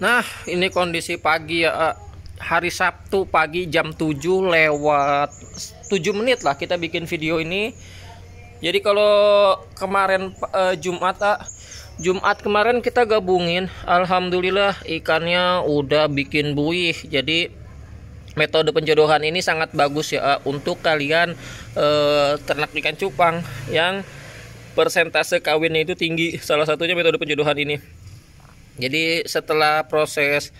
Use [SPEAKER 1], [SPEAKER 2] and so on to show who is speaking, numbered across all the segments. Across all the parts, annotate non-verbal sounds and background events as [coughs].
[SPEAKER 1] Nah, ini kondisi pagi ya. Hari Sabtu pagi jam 7 lewat 7 menit lah kita bikin video ini. Jadi kalau kemarin uh, Jumat uh, Jumat kemarin kita gabungin, alhamdulillah ikannya udah bikin buih. Jadi metode penjodohan ini sangat bagus ya uh, untuk kalian uh, ternak ikan cupang yang persentase kawinnya itu tinggi. Salah satunya metode penjodohan ini. Jadi setelah proses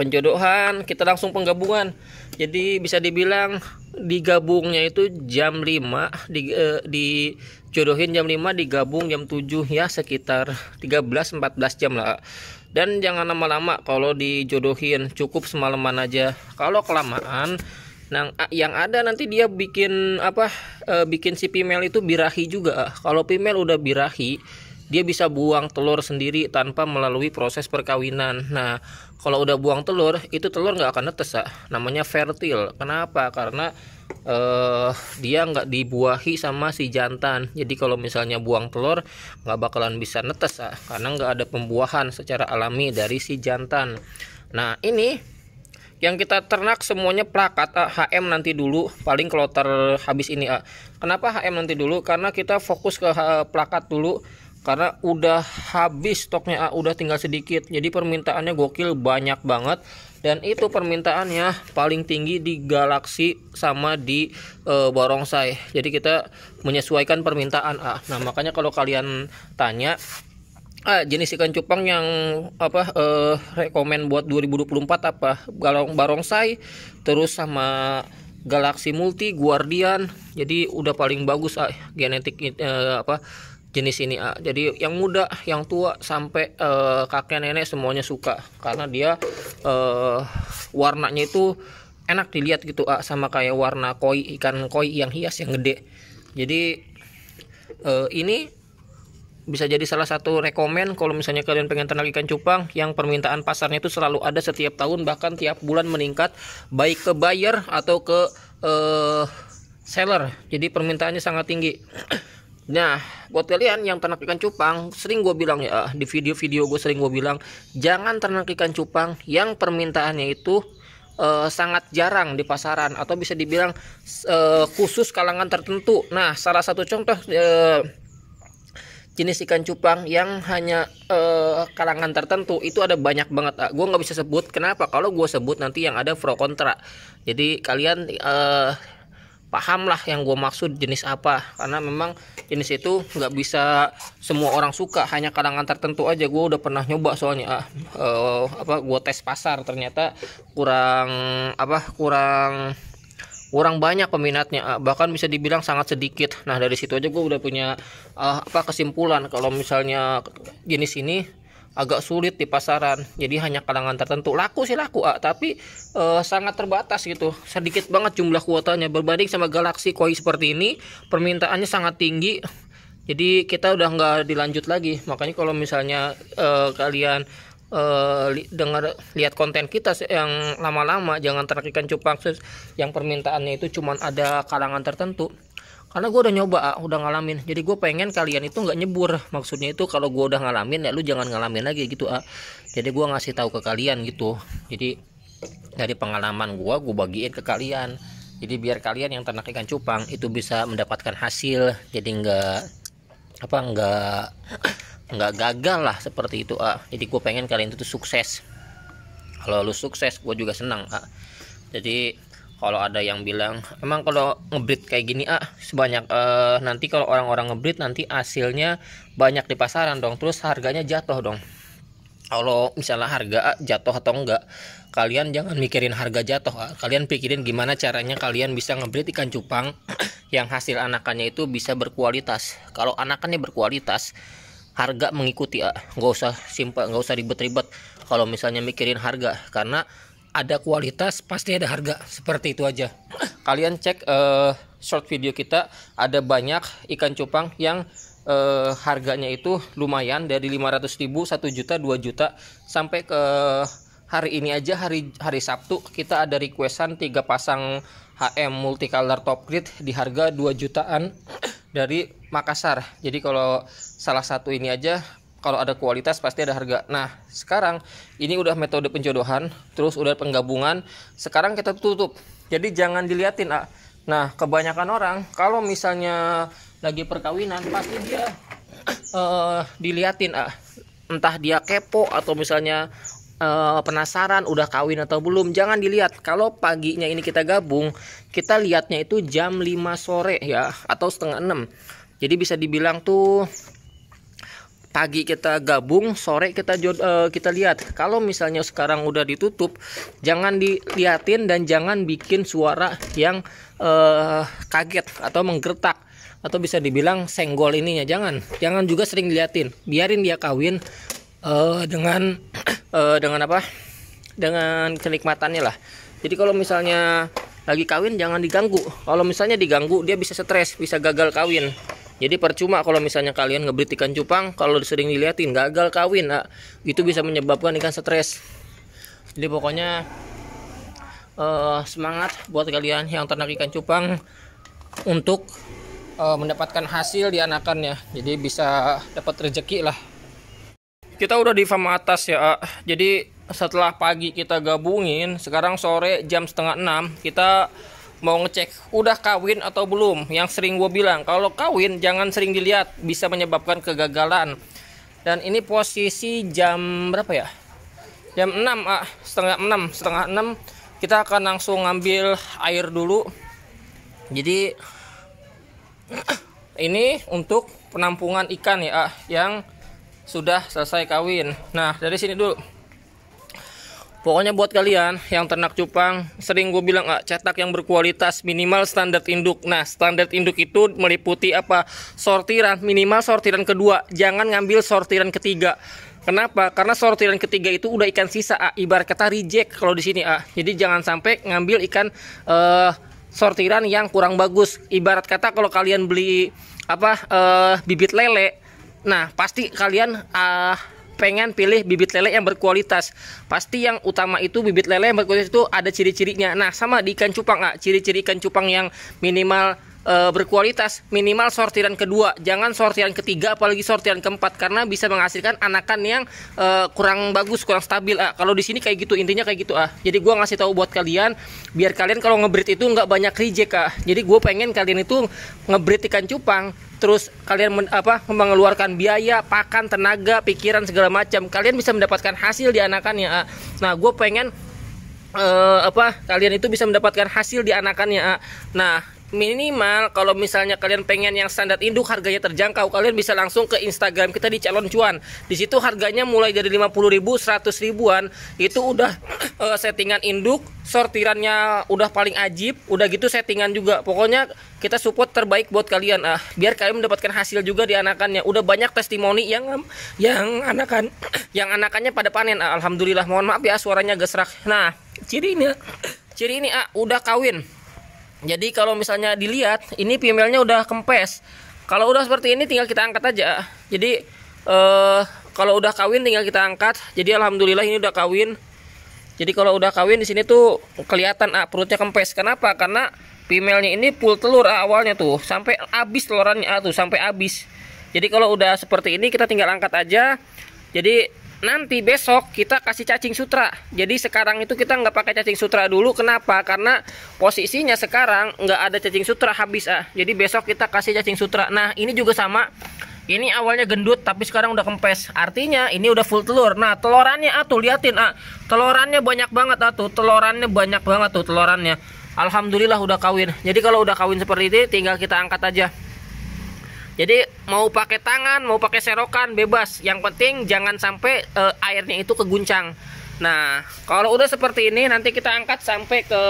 [SPEAKER 1] penjodohan kita langsung penggabungan. Jadi bisa dibilang digabungnya itu jam 5 di eh, dijodohin jam 5 digabung jam 7 ya sekitar 13 14 jam lah. Dan jangan lama-lama kalau dijodohin cukup semalaman aja. Kalau kelamaan Nah, yang ada nanti dia bikin apa? E, bikin si female itu birahi juga. Kalau female udah birahi, dia bisa buang telur sendiri tanpa melalui proses perkawinan. Nah, kalau udah buang telur, itu telur nggak akan netes, ya. namanya fertil. Kenapa? Karena uh, dia nggak dibuahi sama si jantan. Jadi kalau misalnya buang telur, nggak bakalan bisa netes, ya. karena nggak ada pembuahan secara alami dari si jantan. Nah, ini yang kita ternak semuanya plakat ah, HM nanti dulu paling kloter habis ini ah. kenapa HM nanti dulu karena kita fokus ke uh, plakat dulu karena udah habis stoknya ah, udah tinggal sedikit. Jadi permintaannya gokil banyak banget. Dan itu permintaannya paling tinggi di galaksi sama di e, barongsai. Jadi kita menyesuaikan permintaan ah. Nah makanya kalau kalian tanya ah, jenis ikan cupang yang apa eh, rekomend buat 2024 apa? Galong barongsai terus sama Galaxy Multi Guardian. Jadi udah paling bagus ah genetik eh, apa jenis ini ah. jadi yang muda yang tua sampai uh, kakek nenek semuanya suka. Karena dia uh, warnanya itu enak dilihat gitu ah sama kayak warna koi ikan koi yang hias yang gede. Jadi uh, ini bisa jadi salah satu rekomen kalau misalnya kalian pengen ternak ikan cupang yang permintaan pasarnya itu selalu ada setiap tahun bahkan tiap bulan meningkat baik ke buyer atau ke uh, seller. Jadi permintaannya sangat tinggi Nah, buat kalian yang ternak ikan cupang, sering gue bilang ya di video-video gue sering gue bilang jangan ternak ikan cupang yang permintaannya itu uh, sangat jarang di pasaran atau bisa dibilang uh, khusus kalangan tertentu. Nah, salah satu contoh uh, jenis ikan cupang yang hanya kalangan tertentu itu ada banyak banget. Uh, gue nggak bisa sebut kenapa kalau gue sebut nanti yang ada pro kontra. Jadi kalian uh, paham lah yang gue maksud jenis apa. Karena memang jenis itu nggak bisa semua orang suka. Hanya kalangan tertentu aja. Gue udah pernah nyoba soalnya ah, uh, apa gue tes pasar. Ternyata kurang apa kurang kurang banyak peminatnya. Ah, bahkan bisa dibilang sangat sedikit. Nah dari situ aja gue udah punya uh, apa kesimpulan. Kalau misalnya jenis ini agak sulit di pasaran. Jadi hanya kalangan tertentu. Laku sih laku ah, tapi uh, sangat terbatas gitu. Sedikit banget jumlah kuotanya. Berbanding sama galaksi koi seperti ini permintaannya sangat tinggi. Jadi kita udah nggak dilanjut lagi. Makanya kalau misalnya uh, kalian uh, li dengar lihat konten kita yang lama-lama jangan terakikan cupang yang permintaannya itu cuman ada kalangan tertentu karena gue udah nyoba ah, udah ngalamin. Jadi gue pengen kalian itu nggak nyebur. Maksudnya itu kalau gue udah ngalamin ya lu jangan ngalamin lagi gitu ah. Jadi gue ngasih tahu ke kalian gitu. Jadi dari pengalaman gue gue bagiin ke kalian. Jadi biar kalian yang ternak ikan cupang itu bisa mendapatkan hasil. Jadi nggak apa nggak nggak gagal lah seperti itu ah. Jadi gue pengen kalian itu tuh sukses. Kalau lu sukses gue juga senang ah. Jadi kalau ada yang bilang emang kalau ngebreed kayak gini ah sebanyak uh, nanti kalau orang-orang ngebreed nanti hasilnya banyak di pasaran dong terus harganya jatuh dong. Kalau misalnya harga ah, jatuh atau enggak kalian jangan mikirin harga jatuh ah. kalian pikirin gimana caranya kalian bisa ngebreed ikan cupang [clears throat] yang hasil anakannya itu bisa berkualitas. Kalau anakannya berkualitas harga mengikuti ah. Nggak usah simpel nggak usah ribet-ribet. Kalau misalnya mikirin harga karena ada kualitas pasti ada harga. Seperti itu aja. Kalian cek uh, short video kita ada banyak ikan cupang yang uh, harganya itu lumayan dari 500.000 1 juta 2 juta sampai ke hari ini aja hari hari Sabtu kita ada requestan tiga pasang HM multicolor top grade di harga 2 jutaan dari Makassar. Jadi kalau salah satu ini aja kalau ada kualitas pasti ada harga. Nah, sekarang ini udah metode penjodohan, terus udah penggabungan. Sekarang kita tutup. Jadi jangan diliatin, ah. Nah, kebanyakan orang kalau misalnya lagi perkawinan pasti dia uh, [coughs] diliatin, ah. Entah dia kepo atau misalnya uh, penasaran udah kawin atau belum jangan dilihat kalau paginya ini kita gabung kita lihatnya itu jam 5 sore ya atau setengah 6 jadi bisa dibilang tuh pagi kita gabung sore kita uh, kita lihat. Kalau misalnya sekarang udah ditutup jangan diliatin dan jangan bikin suara yang uh, kaget atau menggertak atau bisa dibilang senggol ininya. Jangan jangan juga sering diliatin biarin dia kawin uh, dengan uh, [clears throat] dengan apa? Dengan kenikmatannya lah. Jadi kalau misalnya lagi kawin jangan diganggu. Kalau misalnya diganggu dia bisa stres bisa gagal kawin jadi percuma kalau misalnya kalian ngebrit ikan cupang kalau sering diliatin gagal kawin nah, itu bisa menyebabkan ikan stres. Jadi pokoknya uh, semangat buat kalian yang ternak ikan cupang untuk uh, mendapatkan hasil di anakannya. Jadi bisa dapat rezeki lah. Kita udah di farm atas ya jadi setelah pagi kita gabungin sekarang sore jam setengah enam kita mau ngecek udah kawin atau belum yang sering gue bilang. Kalau kawin jangan sering dilihat bisa menyebabkan kegagalan. Dan ini posisi jam berapa ya? Jam 6 ah, setengah 6 setengah 6 kita akan langsung ngambil air dulu. Jadi [clears throat] ini untuk penampungan ikan ya yang sudah selesai kawin. Nah dari sini dulu pokoknya buat kalian yang ternak cupang sering gue bilang ah, cetak yang berkualitas minimal standar induk nah standar induk itu meliputi apa sortiran minimal sortiran kedua jangan ngambil sortiran ketiga Kenapa? Karena sortiran ketiga itu udah ikan sisa, ah. ibarat kata reject kalau di sini, ah. Jadi jangan sampai ngambil ikan uh, sortiran yang kurang bagus. Ibarat kata kalau kalian beli apa uh, bibit lele, Nah, pasti kalian uh, pengen pilih bibit lele yang berkualitas. Pasti yang utama itu bibit lele yang berkualitas itu ada ciri-cirinya. Nah, sama di ikan cupang, ah, ciri-ciri ikan cupang yang minimal uh, berkualitas, minimal sortiran kedua, jangan sortiran ketiga apalagi sortiran keempat karena bisa menghasilkan anakan yang uh, kurang bagus, kurang stabil. Ah, kalau di sini kayak gitu, intinya kayak gitu ah. Jadi gua ngasih tahu buat kalian biar kalian kalau ngebreed itu nggak banyak reject ah. Jadi gue pengen kalian itu ngebreed ikan cupang terus kalian men, apa mengeluarkan biaya pakan tenaga pikiran segala macam kalian bisa mendapatkan hasil di anakannya ah. nah gue pengen uh, apa kalian itu bisa mendapatkan hasil di anakannya ah. nah minimal kalau misalnya kalian pengen yang standar induk harganya terjangkau kalian bisa langsung ke Instagram kita di calon cuan. Di situ harganya mulai dari 50.000 100 ribuan. Itu udah uh, [clears throat] settingan induk sortirannya udah paling ajib udah gitu settingan juga. Pokoknya kita support terbaik buat kalian. Ah biar kalian mendapatkan hasil juga di anakannya. Udah banyak testimoni yang yang anakan [clears throat] yang anakannya pada panen. Ah, alhamdulillah mohon maaf ya suaranya gesrak nah ciri ini [clears throat] ciri ini ah udah kawin jadi kalau misalnya dilihat ini female-nya udah kempes. Kalau udah seperti ini tinggal kita angkat aja. Jadi eh, kalau udah kawin tinggal kita angkat. Jadi alhamdulillah ini udah kawin. Jadi kalau udah kawin di sini tuh kelihatan ah perutnya kempes. Kenapa? Karena female-nya ini full telur ah, awalnya tuh. Sampai habis telorannya ah, tuh. Sampai habis. Jadi kalau udah seperti ini kita tinggal angkat aja. Jadi nanti besok kita kasih cacing sutra. Jadi sekarang itu kita nggak pakai cacing sutra dulu. Kenapa? Karena posisinya sekarang nggak ada cacing sutra habis ah. Jadi besok kita kasih cacing sutra. Nah ini juga sama. Ini awalnya gendut tapi sekarang udah kempes. Artinya ini udah full telur. Nah telorannya ah liatin ah. Telorannya banyak banget ah telorannya banyak banget tuh telorannya. Alhamdulillah udah kawin. Jadi kalau udah kawin seperti ini tinggal kita angkat aja jadi mau pakai tangan, mau pakai serokan bebas. Yang penting jangan sampai uh, airnya itu keguncang. Nah, kalau udah seperti ini nanti kita angkat sampai ke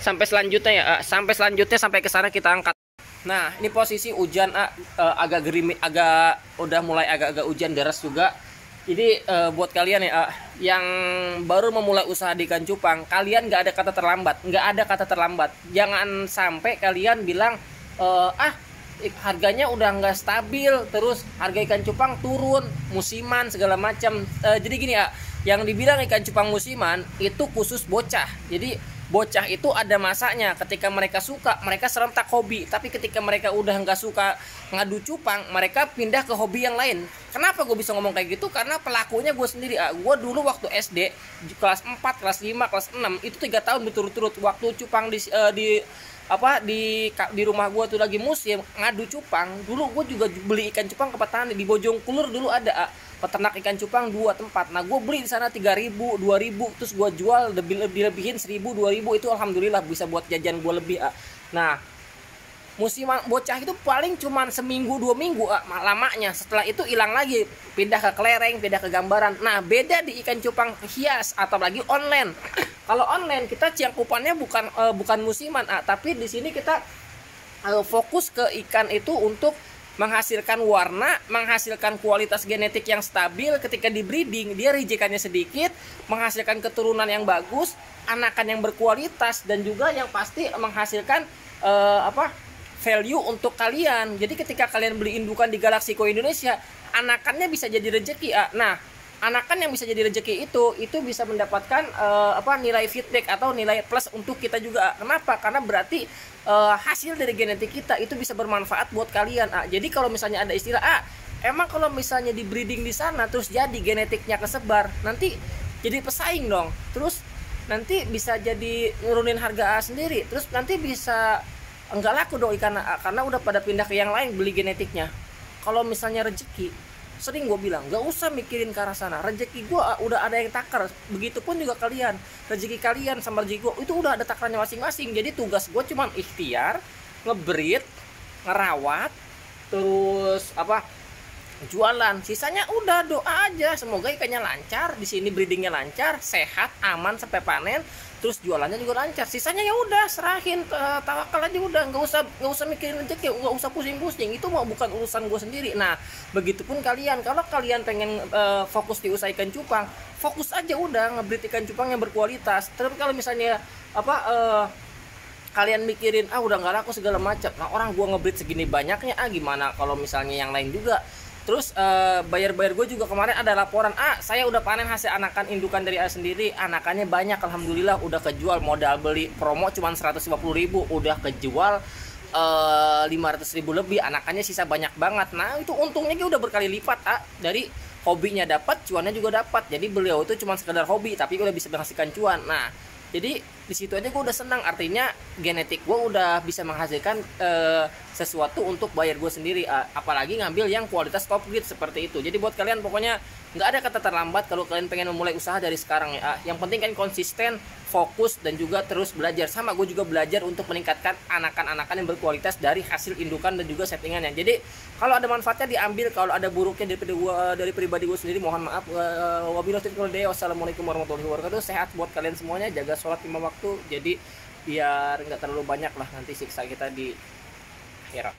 [SPEAKER 1] sampai selanjutnya ya. Uh, sampai selanjutnya sampai ke sana kita angkat. Nah, ini posisi hujan uh, uh, agak gerimis, agak udah mulai agak-agak hujan deras juga. Jadi uh, buat kalian ya uh, yang baru memulai usaha di ikan cupang, kalian nggak ada kata terlambat, nggak ada kata terlambat. Jangan sampai kalian bilang uh, ah harganya udah nggak stabil terus harga ikan cupang turun musiman segala macam. E, jadi gini ya yang dibilang ikan cupang musiman itu khusus bocah. Jadi bocah itu ada masanya. Ketika mereka suka mereka serentak hobi. Tapi ketika mereka udah nggak suka ngadu cupang mereka pindah ke hobi yang lain. Kenapa gue bisa ngomong kayak gitu? Karena pelakunya gue sendiri ah gue dulu waktu SD kelas 4 kelas 5 kelas 6 itu tiga tahun berturut-turut. Waktu cupang di uh, di apa di di rumah gue tuh lagi musim ngadu cupang. Dulu gue juga beli ikan cupang ke petani di Bojongkulur dulu ada peternak ikan cupang dua tempat. Nah gue beli di sana tiga ribu dua ribu terus gue jual lebih lebih lebihin seribu dua ribu itu alhamdulillah bisa buat jajan gue lebih ah. nah musim bocah itu paling cuman seminggu dua minggu ah, lamanya. Setelah itu hilang lagi pindah ke kelereng pindah ke gambaran. Nah beda di ikan cupang hias atau lagi online. [coughs] Kalau online kita cangkupannya bukan uh, bukan musiman ah, tapi di sini kita uh, fokus ke ikan itu untuk menghasilkan warna, menghasilkan kualitas genetik yang stabil. Ketika di breeding, dia rijekannya sedikit, menghasilkan keturunan yang bagus, anakan yang berkualitas dan juga yang pasti menghasilkan uh, apa? Value untuk kalian. Jadi ketika kalian beli indukan di Galaxy Co Indonesia, anakannya bisa jadi rezeki. Ah. Nah, anakan yang bisa jadi rezeki itu itu bisa mendapatkan uh, apa nilai feedback atau nilai plus untuk kita juga. Kenapa? Karena berarti uh, hasil dari genetik kita itu bisa bermanfaat buat kalian ah jadi kalau misalnya ada istilah ah emang kalau misalnya di breeding di sana terus jadi genetiknya kesebar nanti jadi pesaing dong terus nanti bisa jadi nurunin harga A sendiri terus nanti bisa enggak laku dong ikan karena udah pada pindah ke yang lain beli genetiknya. Kalau misalnya rezeki sering gue bilang gak usah mikirin ke arah sana. Rezeki gue udah ada yang takar. Begitupun juga kalian. Rezeki kalian sama rezeki gue itu udah ada takarannya masing-masing. Jadi tugas gue cuman ikhtiar ngebreed ngerawat terus apa jualan. Sisanya udah doa aja. Semoga ikannya lancar di sini breedingnya lancar sehat aman sampai panen terus jualannya juga lancar. Sisanya ya udah serahin uh, tawakal aja udah. Nggak usah nggak usah mikirin rezeki nggak usah pusing-pusing. Itu mau bukan urusan gue sendiri. Nah begitupun kalian. Kalau kalian pengen uh, fokus di usaha ikan cupang fokus aja udah ngebreed ikan cupang yang berkualitas. Tapi kalau misalnya apa uh, kalian mikirin ah udah nggak laku segala macam. Nah orang gua ngebreed segini banyaknya ah gimana? Kalau misalnya yang lain juga Terus uh, bayar-bayar gue juga kemarin ada laporan, ah saya udah panen hasil anakan indukan dari A sendiri, anakannya banyak, alhamdulillah udah kejual modal beli promo cuma 150 ribu, udah kejual uh, eh, 500 ribu lebih, anakannya sisa banyak banget. Nah itu untungnya udah berkali lipat ah dari hobinya dapat, cuannya juga dapat. Jadi beliau itu cuma sekedar hobi, tapi udah bisa menghasilkan cuan. Nah jadi di situ aja gue udah senang artinya genetik gue udah bisa menghasilkan uh, sesuatu untuk bayar gue sendiri apalagi ngambil yang kualitas top grade seperti itu. Jadi buat kalian pokoknya nggak ada kata terlambat kalau kalian pengen memulai usaha dari sekarang ya yang penting kan konsisten fokus dan juga terus belajar. Sama gue juga belajar untuk meningkatkan anakan-anakan yang berkualitas dari hasil indukan dan juga settingannya. Jadi kalau ada manfaatnya diambil kalau ada buruknya dari gua, dari pribadi gue sendiri mohon maaf. Wabillahi wassalamualaikum warahmatullahi wabarakatuh. Sehat buat kalian semuanya jaga sholat lima waktu. Jadi biar nggak terlalu banyak lah nanti siksa kita di akhirat